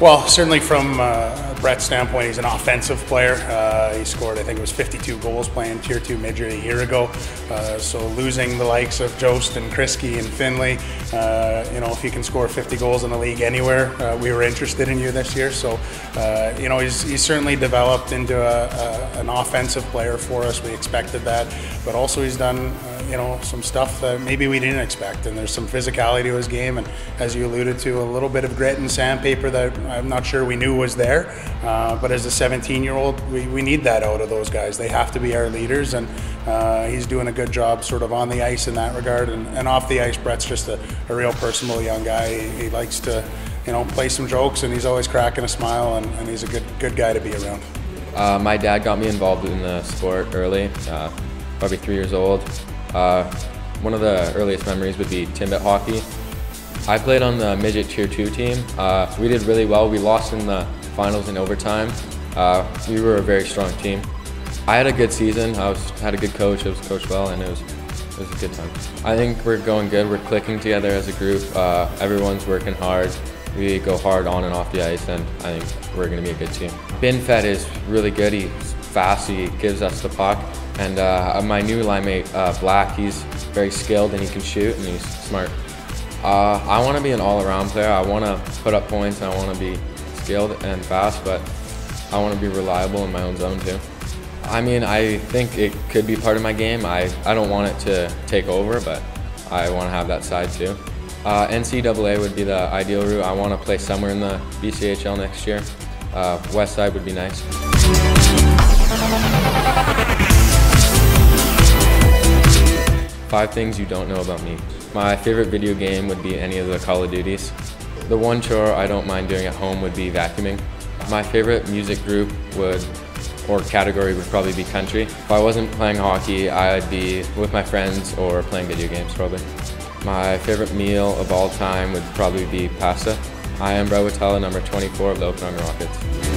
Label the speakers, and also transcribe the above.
Speaker 1: Well, certainly from uh, Brett's standpoint, he's an offensive player. Uh, he scored, I think it was 52 goals playing Tier 2 midget a year ago. Uh, so losing the likes of Jost and Kriske and Finley, uh, you know, if you can score 50 goals in the league anywhere, uh, we were interested in you this year. So, uh, you know, he's, he's certainly developed into a, a, an offensive player for us. We expected that. But also he's done, you know, some stuff that maybe we didn't expect. And there's some physicality to his game. And as you alluded to, a little bit of grit and sandpaper that I'm not sure we knew was there. Uh, but as a 17 year old, we, we need that out of those guys. They have to be our leaders, and uh, he's doing a good job sort of on the ice in that regard. And, and off the ice, Brett's just a, a real personable young guy. He, he, likes to, you know, play some jokes, and he's always cracking a smile, and, and he's a good, good guy to be around.
Speaker 2: Uh, my dad got me involved in the sport early, uh, probably three years old. Uh, one of the earliest memories would be Timbit hockey. I played on the midget tier two team. Uh, we did really well. We lost in the finals in overtime. Uh, we were a very strong team. I had a good season. I was had a good coach. I was coached well, and it was it was a good time. I think we're going good. We're clicking together as a group. Uh, everyone's working hard. We go hard on and off the ice, and I think we're going to be a good team. Ben Fed is really good. He's fast. He gives us the puck. And uh, my new line mate, uh, Black, he's very skilled and he can shoot and he's smart. Uh, I want to be an all-around player. I want to put up points and I want to be skilled and fast, but I want to be reliable in my own zone too. I mean, I think it could be part of my game. I, I don't want it to take over, but I want to have that side too. Uh, NCAA would be the ideal route. I want to play somewhere in the BCHL next year. Uh, West Side would be nice. Five things you don't know about me. My favorite video game would be any of the Call of Duties. The one chore I don't mind doing at home would be vacuuming. My favorite music group would, or category would probably be country. If I wasn't playing hockey, I'd be with my friends or playing video games probably. My favorite meal of all time would probably be pasta. I am Brett Witala, number 24 of the Okanagan Rockets.